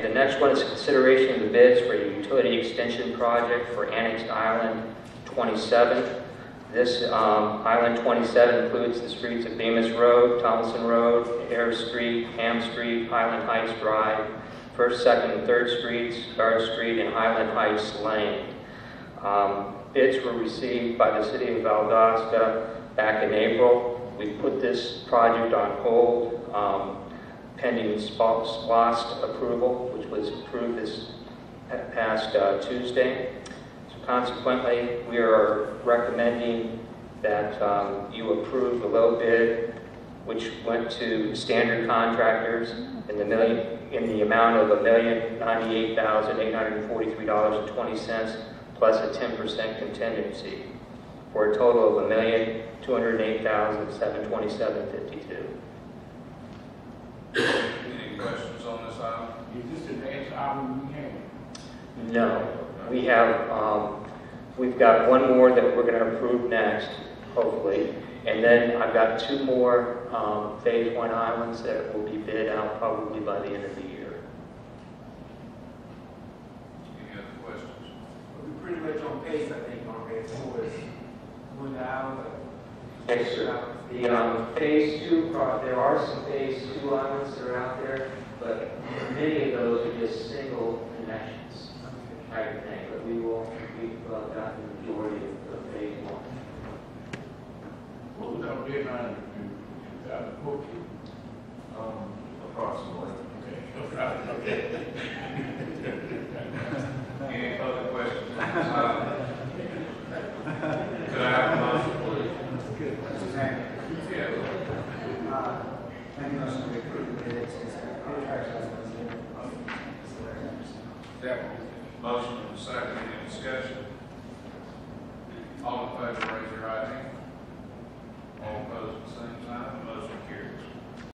The next one is consideration of the bids for a utility extension project for Annex Island 27. This um, Island 27 includes the streets of Bemis Road, Thompson Road, Air Street, Ham Street, Highland Heights Drive, First, Second, and Third Streets, Guard Street, and Highland Heights Lane. Um, Bids were received by the city of Valdosta back in April. We put this project on hold um, pending last approval, which was approved this past uh, Tuesday. So consequently, we are recommending that um, you approve the low bid, which went to standard contractors in the million in the amount of $1,098,843.20 plus a 10% contingency for a total of a million two hundred eight thousand seven hundred twenty-seven fifty-two. Any questions on this item? Is this the next item we have? No, we have, um, we've got one more that we're gonna approve next, hopefully. And then I've got two more, um, phase one islands that will be bid out probably by the end of the year. Any other questions? We're pretty much on pace, I think, on phase four is one hour. Yes, sir. The, um, phase two, pro- there are some phase two islands that are out there, but many of those are just single connections type of thing. But we will, we've uh, got the majority of the phase one. What was our deadline to, to, uh, book? Um, approximately. Okay, okay. Any other questions on this item? Could I have a motion, please? Mr. Zhang, Yes. uh, make a motion to the bids as. Second. Motion and second, any discussion?